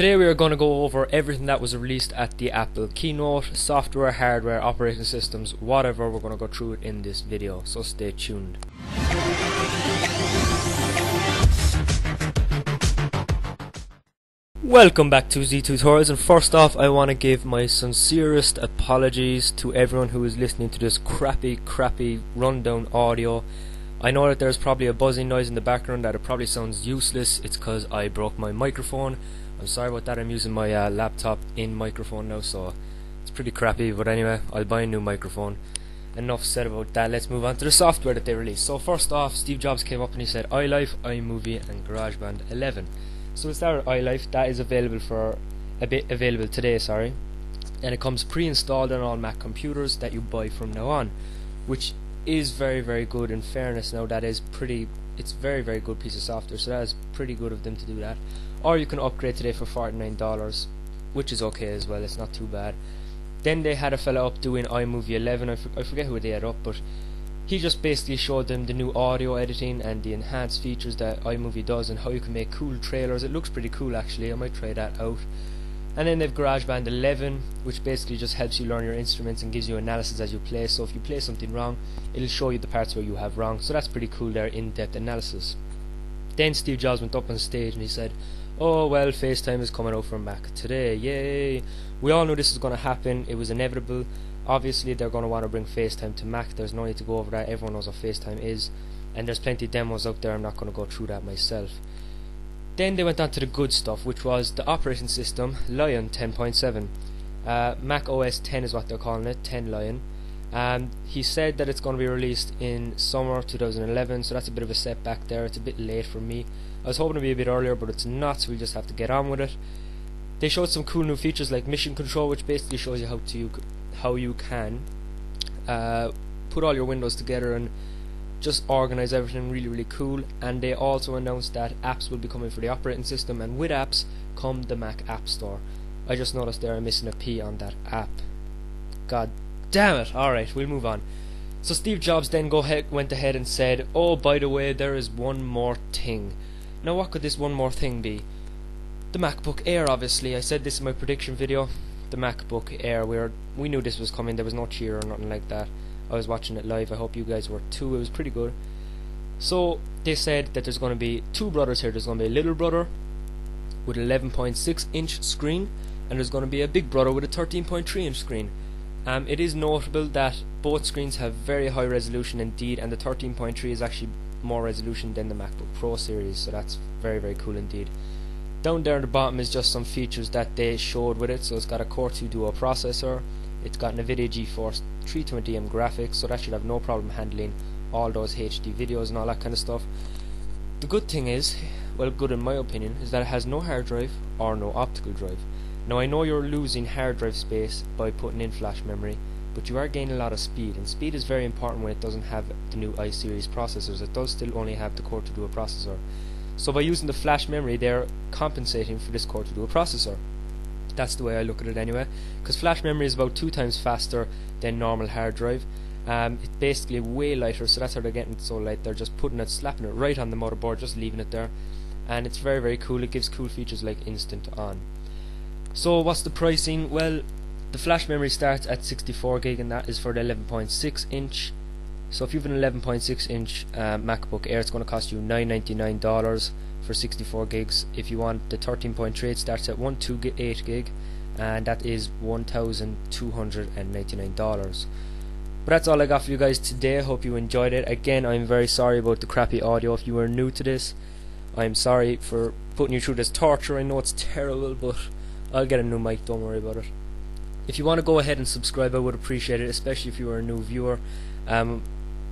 Today we are going to go over everything that was released at the Apple keynote, software, hardware, operating systems, whatever, we're going to go through it in this video, so stay tuned. Welcome back to ZeTutorials and first off I want to give my sincerest apologies to everyone who is listening to this crappy crappy rundown audio. I know that there's probably a buzzing noise in the background that it probably sounds useless, it's because I broke my microphone I'm sorry about that, I'm using my uh, laptop in microphone now, so it's pretty crappy, but anyway, I'll buy a new microphone. Enough said about that, let's move on to the software that they released. So first off, Steve Jobs came up and he said iLife, iMovie and GarageBand 11. So we start with iLife, that is available for a bit available today, sorry. And it comes pre-installed on all Mac computers that you buy from now on, which is very very good. In fairness now that is pretty it's very very good piece of software so that is pretty good of them to do that. Or you can upgrade today for $49 which is okay as well it's not too bad. Then they had a fella up doing iMovie 11 I, I forget who they had up but he just basically showed them the new audio editing and the enhanced features that iMovie does and how you can make cool trailers. It looks pretty cool actually I might try that out and then they've GarageBand 11 which basically just helps you learn your instruments and gives you analysis as you play. So if you play something wrong it'll show you the parts where you have wrong. So that's pretty cool there in-depth analysis. Then Steve Jobs went up on stage and he said oh well FaceTime is coming out for Mac today. Yay. We all knew this was going to happen. It was inevitable. Obviously they're going to want to bring FaceTime to Mac. There's no need to go over that. Everyone knows what FaceTime is. And there's plenty of demos out there. I'm not going to go through that myself then they went on to the good stuff, which was the operating system Lion 10.7. Uh, Mac OS 10 is what they're calling it, 10 Lion. Um, he said that it's going to be released in summer 2011, so that's a bit of a setback there. It's a bit late for me. I was hoping to be a bit earlier, but it's not, so we just have to get on with it. They showed some cool new features like mission control, which basically shows you how to how you can uh, put all your windows together and just organize everything really really cool. And they also announced that apps will be coming for the operating system. And with apps come the Mac App Store. I just noticed there I'm missing a P on that app. God damn it. Alright we'll move on. So Steve Jobs then go went ahead and said oh by the way there is one more thing. Now what could this one more thing be? The MacBook Air obviously. I said this in my prediction video. The MacBook Air. We were, we knew this was coming. There was no cheer or nothing like that I was watching it live. I hope you guys were too. It was pretty good. So they said that there's going to be two brothers here. There's going to be a little brother with 11.6 inch screen, and there's going to be a big brother with a 13.3 inch screen. Um, it is notable that both screens have very high resolution indeed, and the 13.3 is actually more resolution than the MacBook Pro series, so that's very very cool indeed. Down there at the bottom is just some features that they showed with it. So it's got a Core 2 Duo processor, it's got an NVIDIA GeForce 320M graphics, so that should have no problem handling all those HD videos and all that kind of stuff. The good thing is, well, good in my opinion, is that it has no hard drive or no optical drive. Now I know you're losing hard drive space by putting in flash memory, but you are gaining a lot of speed, and speed is very important when it doesn't have the new i-series processors. It does still only have the Core 2 Duo processor. So by using the flash memory, they're compensating for this Core 2 Duo processor. That's the way I look at it anyway. Because flash memory is about two times faster than normal hard drive. Um, it's basically way lighter, so that's how they're getting so light. They're just putting it, slapping it right on the motherboard, just leaving it there, and it's very very cool. It gives cool features like instant on. So what's the pricing? Well, the flash memory starts at 64 gig, and that is for the 11.6 inch. So if you have an 11.6 inch uh, MacBook Air, it's going to cost you $999 for 64 gigs. If you want the 13.3, it starts at 128 gig, and that is $1,299. But that's all I got for you guys today. I hope you enjoyed it. Again, I'm very sorry about the crappy audio. If you are new to this, I'm sorry for putting you through this torture. I know it's terrible, but I'll get a new mic. Don't worry about it. If you want to go ahead and subscribe, I would appreciate it, especially if you are a new viewer. Um,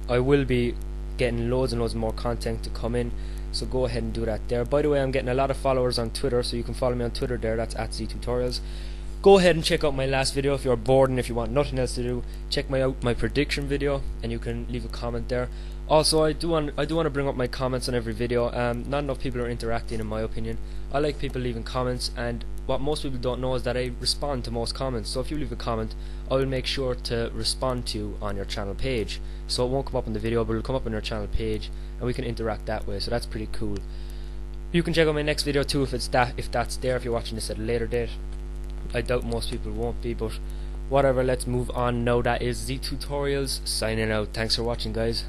I will be getting loads and loads more content to come in so go ahead and do that there. By the way I'm getting a lot of followers on Twitter so you can follow me on Twitter there. That's at ZeTutorials go ahead and check out my last video if you're bored and if you want nothing else to do. Check my out my prediction video and you can leave a comment there. Also I do want I do want to bring up my comments on every video. Um, not enough people are interacting in my opinion. I like people leaving comments and what most people don't know is that I respond to most comments. So if you leave a comment I will make sure to respond to you on your channel page. So it won't come up in the video but it will come up on your channel page and we can interact that way. So that's pretty cool. You can check out my next video too if it's that if that's there if you're watching this at a later date. I doubt most people won't be, but whatever. Let's move on. now. that is ZeTutorials signing out. Thanks for watching, guys.